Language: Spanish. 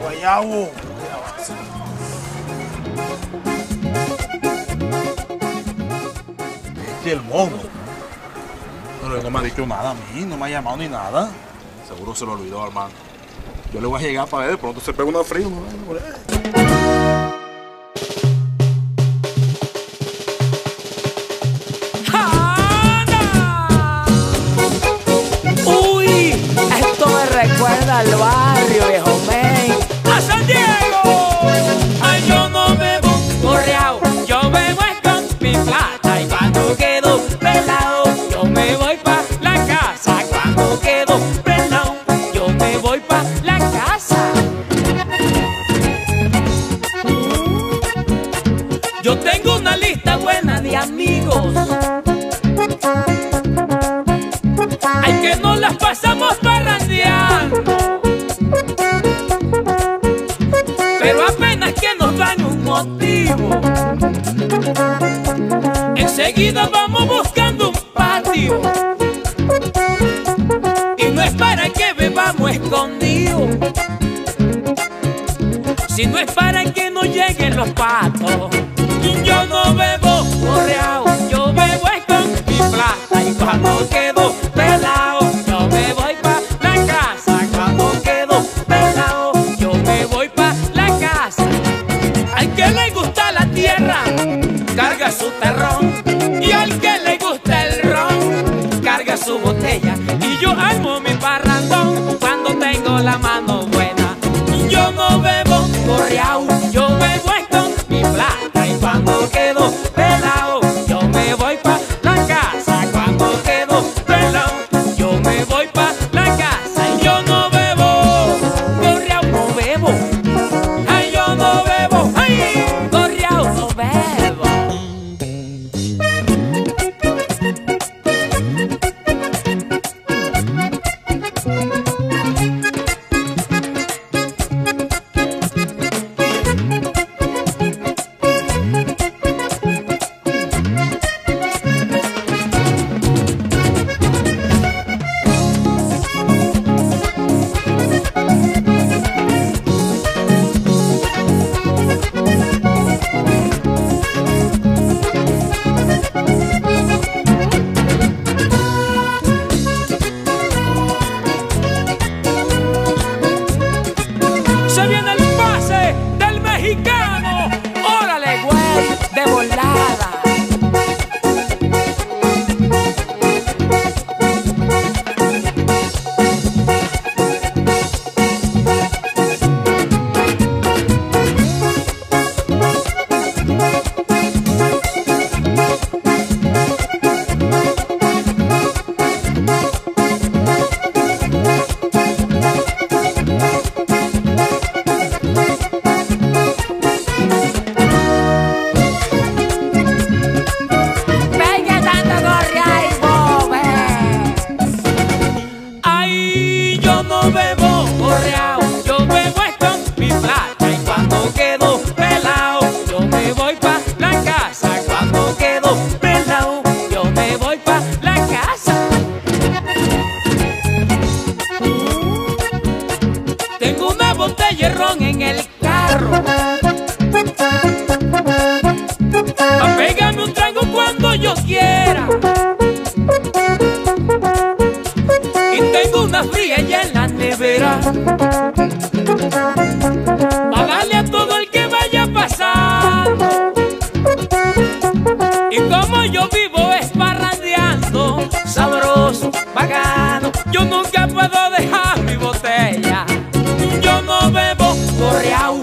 guayabo. Este el mono. Pero él no me ha dicho nada a mí, no me ha llamado ni nada. Seguro se lo olvidó, hermano. Yo le voy a llegar para ver, de pronto se pega una frío. Uy, esto me recuerda al barrio, las pasamos parrandeando. Pero apenas que nos dan un motivo. Enseguida vamos buscando un patio. Y no es para que bebamos escondidos. Si no es para que no lleguen los patos. Se viene el pase del mexicano. para darle a todo el que vaya pasando. Y como yo vivo es parrandeando, sabroso, pagano, yo nunca puedo dejar mi botella. Yo no bebo correao